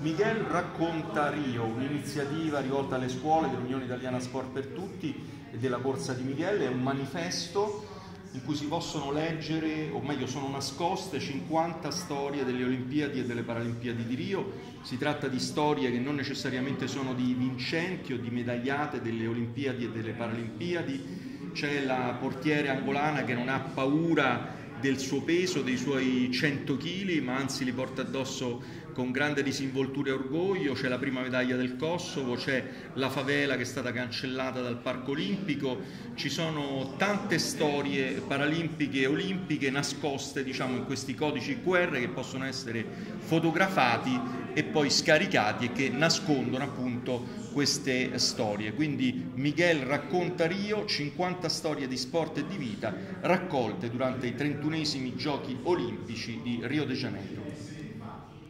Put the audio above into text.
Miguel racconta Rio, un'iniziativa rivolta alle scuole dell'Unione Italiana Sport per Tutti e della Corsa di Miguel, è un manifesto in cui si possono leggere, o meglio sono nascoste 50 storie delle Olimpiadi e delle Paralimpiadi di Rio. Si tratta di storie che non necessariamente sono di vincenti o di medagliate delle Olimpiadi e delle Paralimpiadi. C'è la portiere angolana che non ha paura del suo peso, dei suoi 100 kg, ma anzi li porta addosso con grande disinvoltura e orgoglio, c'è la prima medaglia del Kosovo, c'è la favela che è stata cancellata dal Parco Olimpico, ci sono tante storie paralimpiche e olimpiche nascoste diciamo, in questi codici QR che possono essere fotografati e poi scaricati e che nascondono appunto queste storie. Quindi Miguel racconta Rio, 50 storie di sport e di vita raccolte durante i 31esimi giochi olimpici di Rio de Janeiro.